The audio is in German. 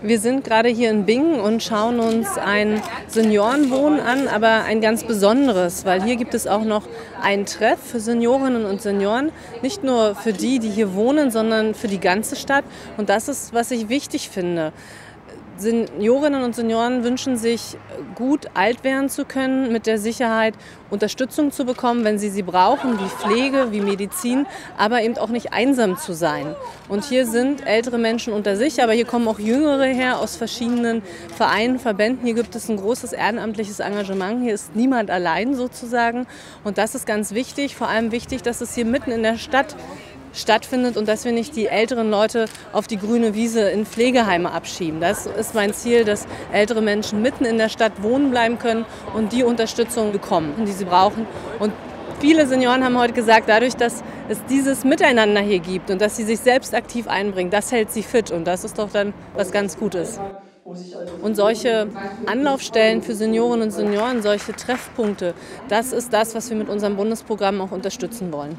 Wir sind gerade hier in Bingen und schauen uns ein Seniorenwohnen an, aber ein ganz besonderes, weil hier gibt es auch noch einen Treff für Seniorinnen und Senioren. Nicht nur für die, die hier wohnen, sondern für die ganze Stadt. Und das ist, was ich wichtig finde. Seniorinnen und Senioren wünschen sich, gut alt werden zu können, mit der Sicherheit Unterstützung zu bekommen, wenn sie sie brauchen, wie Pflege, wie Medizin, aber eben auch nicht einsam zu sein. Und hier sind ältere Menschen unter sich, aber hier kommen auch Jüngere her aus verschiedenen Vereinen, Verbänden. Hier gibt es ein großes ehrenamtliches Engagement. Hier ist niemand allein sozusagen. Und das ist ganz wichtig. Vor allem wichtig, dass es hier mitten in der Stadt stattfindet und dass wir nicht die älteren Leute auf die grüne Wiese in Pflegeheime abschieben. Das ist mein Ziel, dass ältere Menschen mitten in der Stadt wohnen bleiben können und die Unterstützung bekommen, die sie brauchen. Und viele Senioren haben heute gesagt, dadurch, dass es dieses Miteinander hier gibt und dass sie sich selbst aktiv einbringen, das hält sie fit und das ist doch dann was ganz Gutes. Und solche Anlaufstellen für Seniorinnen und Senioren, solche Treffpunkte, das ist das, was wir mit unserem Bundesprogramm auch unterstützen wollen.